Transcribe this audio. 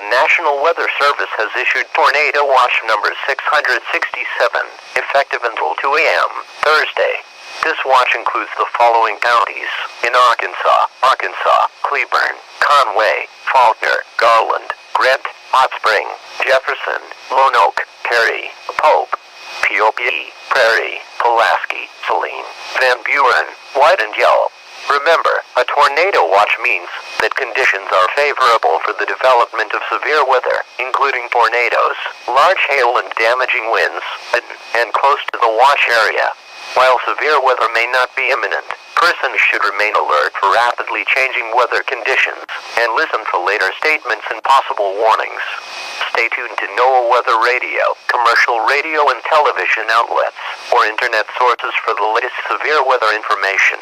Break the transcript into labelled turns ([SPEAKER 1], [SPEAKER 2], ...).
[SPEAKER 1] National Weather Service has issued tornado watch number 667, effective until 2 a.m. Thursday. This watch includes the following counties in Arkansas, Arkansas, Cleburne, Conway, Faulkner, Garland, Grant, Hot Spring, Jefferson, Lonoke, Perry, Pope, POPE, Prairie, Pulaski, Saline, Van Buren, White and Yell. Remember, a tornado watch means that conditions are favorable for the development of severe weather, including tornadoes, large hail and damaging winds, and, close to the watch area. While severe weather may not be imminent, persons should remain alert for rapidly changing weather conditions and listen for later statements and possible warnings. Stay tuned to NOAA Weather Radio, commercial radio and television outlets, or internet sources for the latest severe weather information.